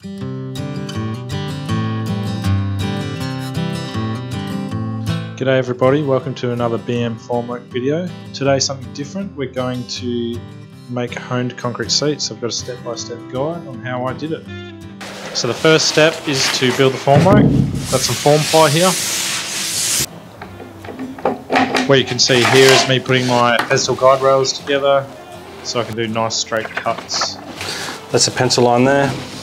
G'day everybody, welcome to another BM formwork video. Today something different, we're going to make honed concrete seats. I've got a step-by-step -step guide on how I did it. So the first step is to build the formwork. Got some form ply here. What you can see here is me putting my Festool guide rails together so I can do nice straight cuts. That's a pencil line there.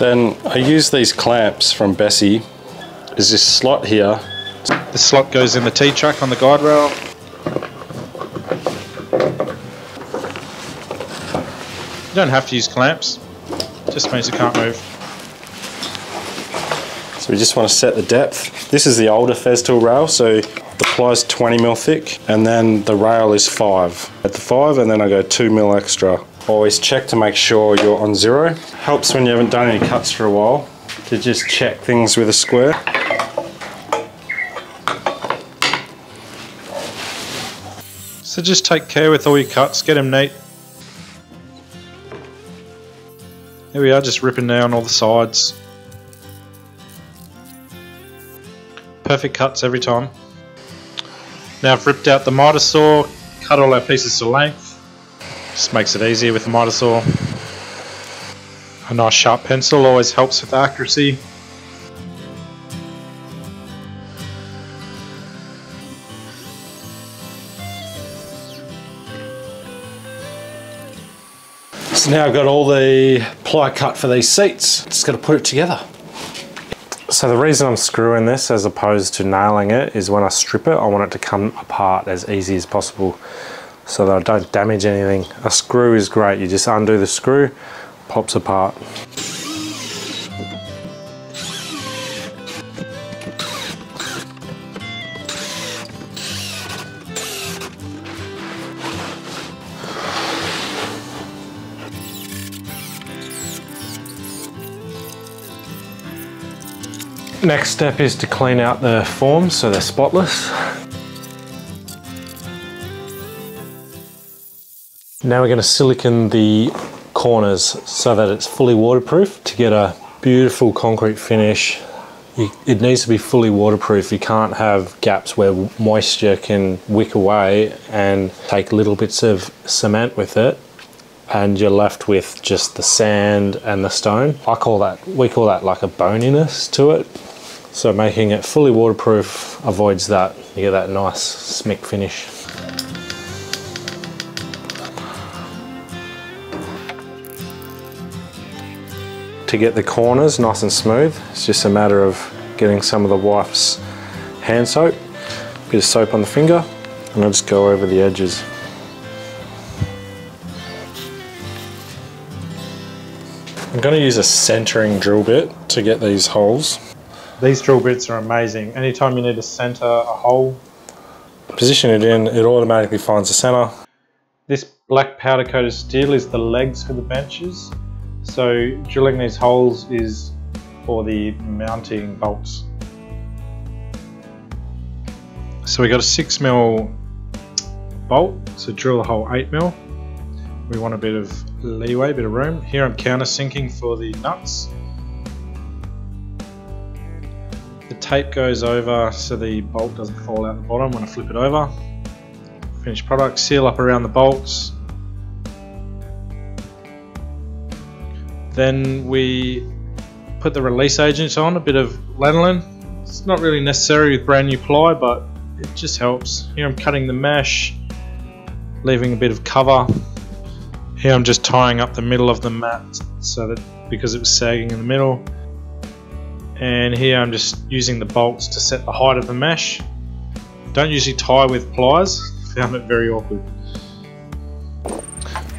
Then I use these clamps from Bessey. There's this slot here the slot goes in the T-track on the guide rail. You don't have to use clamps, just means it can't move. So we just want to set the depth. This is the older Festool rail, so the ply is 20 mil thick, and then the rail is five. At the five, and then I go two mil extra. Always check to make sure you're on zero. Helps when you haven't done any cuts for a while to just check things with a square. So just take care with all your cuts, get them neat. Here we are, just ripping down all the sides. Perfect cuts every time. Now I've ripped out the miter saw, cut all our pieces to length. Just makes it easier with the miter saw. A nice sharp pencil always helps with accuracy. So now I've got all the ply cut for these seats. Just got to put it together. So the reason I'm screwing this as opposed to nailing it is when I strip it, I want it to come apart as easy as possible so that I don't damage anything. A screw is great. You just undo the screw, pops apart. Next step is to clean out the forms so they're spotless. Now we're going to silicon the corners so that it's fully waterproof to get a beautiful concrete finish. It needs to be fully waterproof. You can't have gaps where moisture can wick away and take little bits of cement with it and you're left with just the sand and the stone. I call that, we call that like a boniness to it. So making it fully waterproof avoids that. You get that nice smick finish. To get the corners nice and smooth, it's just a matter of getting some of the wife's hand soap, bit of soap on the finger, and I'll just go over the edges. I'm going to use a centering drill bit to get these holes. These drill bits are amazing. Anytime you need to center a hole, position it in, it automatically finds the center. This black powder coated steel is the legs for the benches. So drilling these holes is for the mounting bolts. So we got a six mil bolt, so drill a hole eight mil. We want a bit of leeway, a bit of room. Here I'm countersinking for the nuts. The tape goes over so the bolt doesn't fall out the bottom when I flip it over. Finished product, seal up around the bolts. Then we put the release agent on, a bit of lanolin. It's not really necessary with brand new ply, but it just helps. Here I'm cutting the mesh, leaving a bit of cover. Here I'm just tying up the middle of the mat so that because it was sagging in the middle, and here I'm just using the bolts to set the height of the mesh. Don't usually tie with pliers, found it very awkward.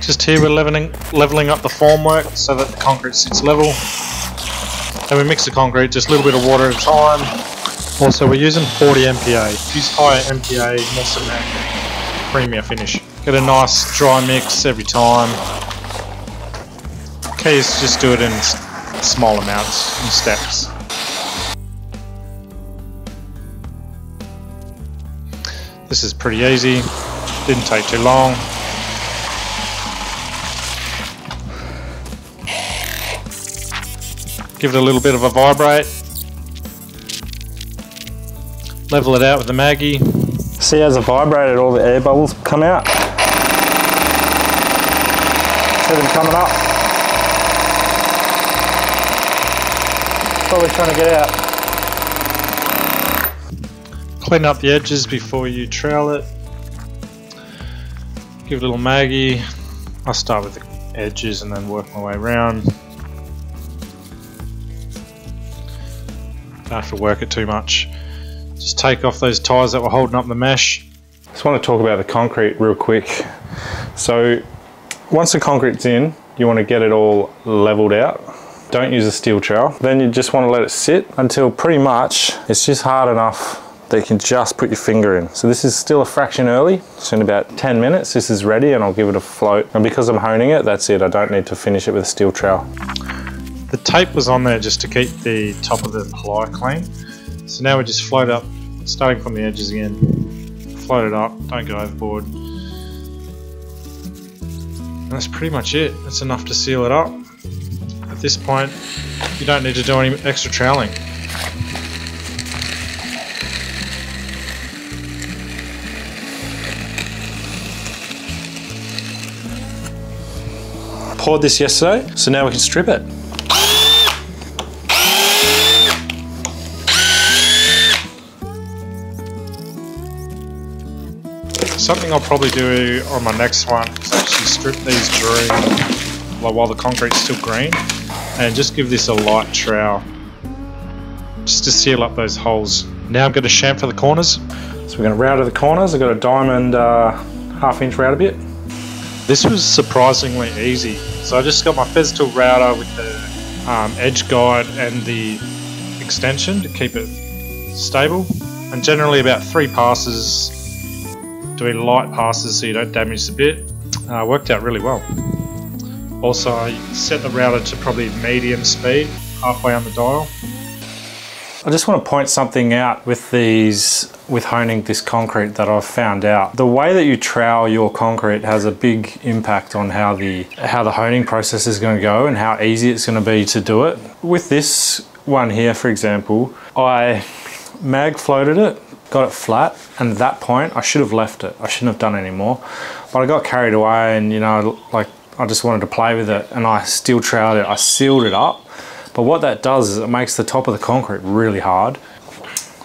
Just here we're leveling, leveling up the formwork so that the concrete sits level. And we mix the concrete, just a little bit of water at a time. Also we're using 40 MPa. Use higher MPa, more cement, creamier finish. Get a nice dry mix every time. Okay, just do it in small amounts, in steps. This is pretty easy, didn't take too long. Give it a little bit of a vibrate. Level it out with the Maggie. See as it vibrated all the air bubbles come out. See them coming up. Probably trying to get out. Clean up the edges before you trowel it. Give it a little Maggie. I'll start with the edges and then work my way around. Don't have to work it too much. Just take off those ties that were holding up the mesh. Just want to talk about the concrete real quick. So once the concrete's in, you want to get it all leveled out. Don't use a steel trowel. Then you just want to let it sit until pretty much it's just hard enough that you can just put your finger in. So this is still a fraction early. So in about 10 minutes, this is ready and I'll give it a float. And because I'm honing it, that's it. I don't need to finish it with a steel trowel. The tape was on there just to keep the top of the ply clean. So now we just float up, starting from the edges again. Float it up, don't go overboard. And that's pretty much it. That's enough to seal it up. At this point, you don't need to do any extra troweling. Poured this yesterday, so now we can strip it. Something I'll probably do on my next one is actually strip these during while the concrete's still green and just give this a light trowel just to seal up those holes. Now I'm going to chamfer the corners. So we're going to router the corners. I've got a diamond uh, half inch router bit. This was surprisingly easy. So I just got my Festool router with the um, edge guide and the extension to keep it stable. And generally about three passes, doing light passes so you don't damage the bit, uh, worked out really well. Also I set the router to probably medium speed, halfway on the dial. I just want to point something out with these, with honing this concrete that I've found out. The way that you trowel your concrete has a big impact on how the, how the honing process is going to go and how easy it's going to be to do it. With this one here, for example, I mag floated it, got it flat, and at that point I should have left it. I shouldn't have done any more. But I got carried away and you know, like I just wanted to play with it and I steel troweled it. I sealed it up but what that does is it makes the top of the concrete really hard.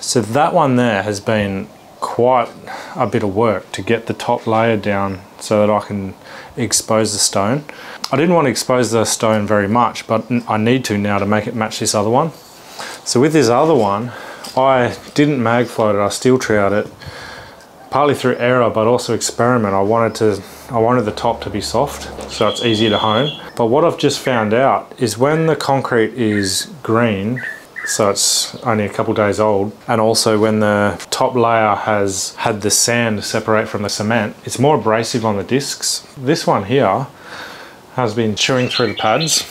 So that one there has been quite a bit of work to get the top layer down so that I can expose the stone. I didn't want to expose the stone very much, but I need to now to make it match this other one. So with this other one, I didn't mag float it, I steel troweled it, partly through error, but also experiment. I wanted to, I wanted the top to be soft, so it's easier to hone. But what I've just found out is when the concrete is green, so it's only a couple days old, and also when the top layer has had the sand separate from the cement, it's more abrasive on the discs. This one here has been chewing through the pads,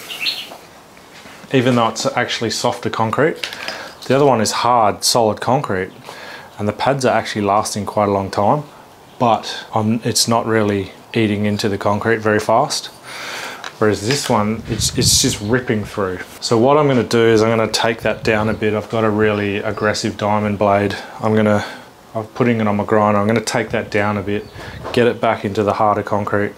even though it's actually softer concrete. The other one is hard, solid concrete, and the pads are actually lasting quite a long time, but it's not really eating into the concrete very fast. Whereas this one, it's, it's just ripping through. So what I'm gonna do is I'm gonna take that down a bit. I've got a really aggressive diamond blade. I'm gonna, I'm putting it on my grinder. I'm gonna take that down a bit, get it back into the harder concrete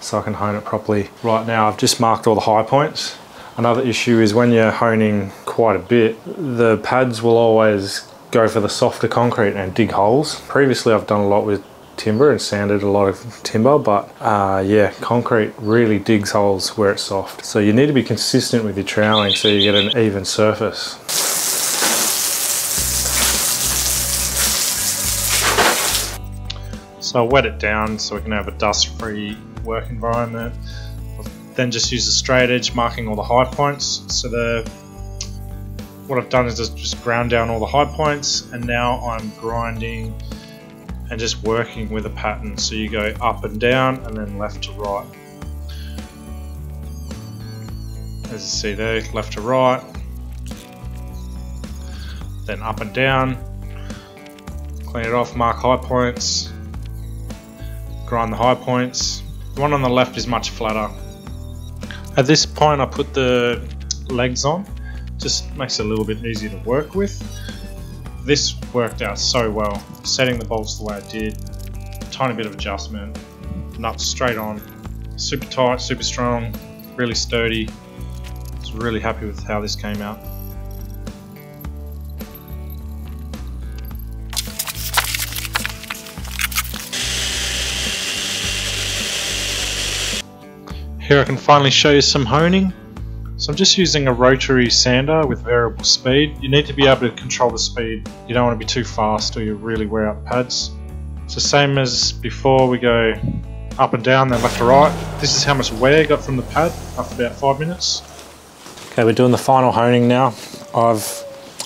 so I can hone it properly. Right now, I've just marked all the high points. Another issue is when you're honing quite a bit, the pads will always go for the softer concrete and dig holes. Previously, I've done a lot with timber and sanded a lot of timber but uh, yeah concrete really digs holes where it's soft. So you need to be consistent with your troweling so you get an even surface. So I wet it down so we can have a dust free work environment. Then just use a straight edge marking all the high points. So the what I've done is just ground down all the high points and now I'm grinding and just working with a pattern. So you go up and down and then left to right. As you see there, left to right, then up and down, clean it off, mark high points, grind the high points. The one on the left is much flatter. At this point I put the legs on just makes it a little bit easier to work with. This worked out so well, setting the bolts the way it did, tiny bit of adjustment, nuts straight on, super tight, super strong, really sturdy. I was really happy with how this came out. Here I can finally show you some honing. So I'm just using a rotary sander with variable speed. You need to be able to control the speed. You don't want to be too fast or you really wear out the pads. So same as before, we go up and down, then left to right. This is how much wear I got from the pad after about five minutes. Okay, we're doing the final honing now. I've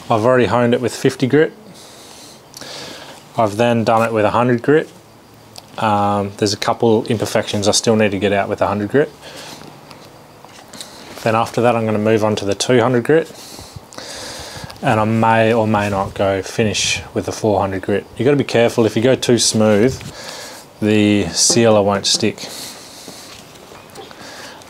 I've already honed it with 50 grit. I've then done it with 100 grit um, there's a couple imperfections I still need to get out with 100 grit. Then after that I'm going to move on to the 200 grit and I may or may not go finish with the 400 grit. You've got to be careful, if you go too smooth the sealer won't stick.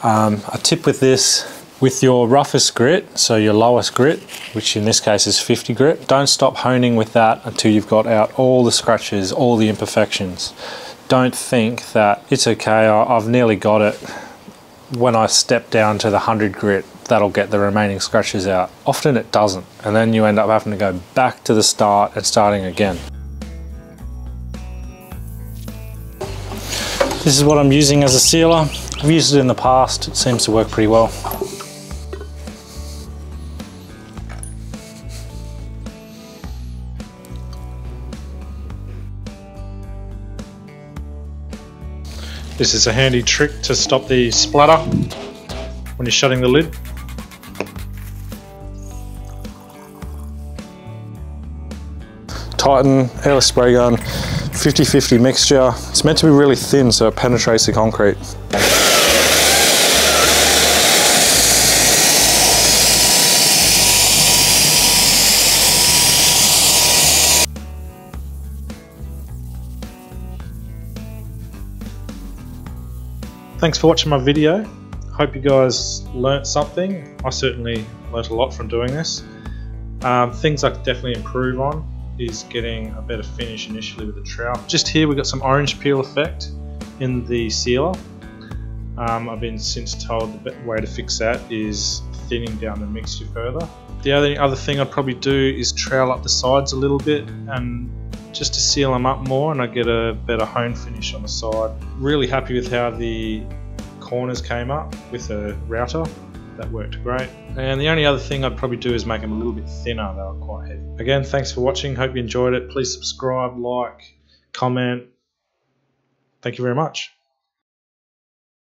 Um, a tip with this, with your roughest grit, so your lowest grit, which in this case is 50 grit, don't stop honing with that until you've got out all the scratches, all the imperfections don't think that it's okay, I've nearly got it. When I step down to the 100 grit, that'll get the remaining scratches out. Often it doesn't, and then you end up having to go back to the start and starting again. This is what I'm using as a sealer. I've used it in the past, it seems to work pretty well. This is a handy trick to stop the splatter when you're shutting the lid. Titan airless spray gun, 50-50 mixture. It's meant to be really thin so it penetrates the concrete. Thanks for watching my video. Hope you guys learnt something. I certainly learnt a lot from doing this. Um, things I could definitely improve on is getting a better finish initially with the trowel. Just here we've got some orange peel effect in the sealer. Um, I've been since told the way to fix that is thinning down the mixture further. The only other thing I'd probably do is trowel up the sides a little bit and just to seal them up more and I get a better hone finish on the side. Really happy with how the corners came up with a router. That worked great. And the only other thing I'd probably do is make them a little bit thinner. They were quite heavy. Again, thanks for watching. Hope you enjoyed it. Please subscribe, like, comment. Thank you very much.